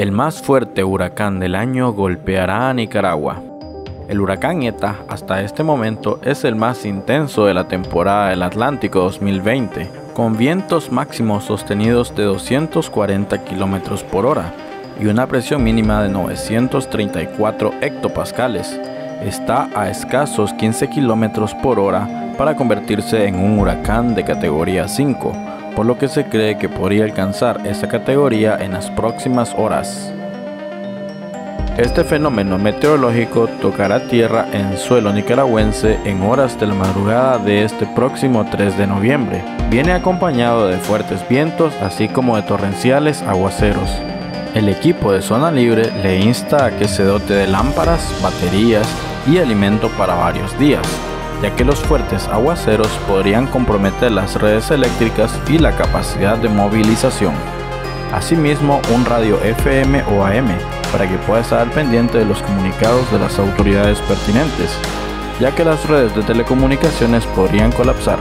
El más fuerte huracán del año golpeará a Nicaragua. El huracán ETA hasta este momento es el más intenso de la temporada del Atlántico 2020, con vientos máximos sostenidos de 240 km por hora y una presión mínima de 934 hectopascales. Está a escasos 15 km por hora para convertirse en un huracán de categoría 5 por lo que se cree que podría alcanzar esa categoría en las próximas horas. Este fenómeno meteorológico tocará tierra en suelo nicaragüense en horas de la madrugada de este próximo 3 de noviembre. Viene acompañado de fuertes vientos así como de torrenciales aguaceros. El equipo de zona libre le insta a que se dote de lámparas, baterías y alimento para varios días, ya que los fuertes aguaceros podrían comprometer las redes eléctricas y la capacidad de movilización. Asimismo, un radio FM o AM para que pueda estar pendiente de los comunicados de las autoridades pertinentes, ya que las redes de telecomunicaciones podrían colapsar.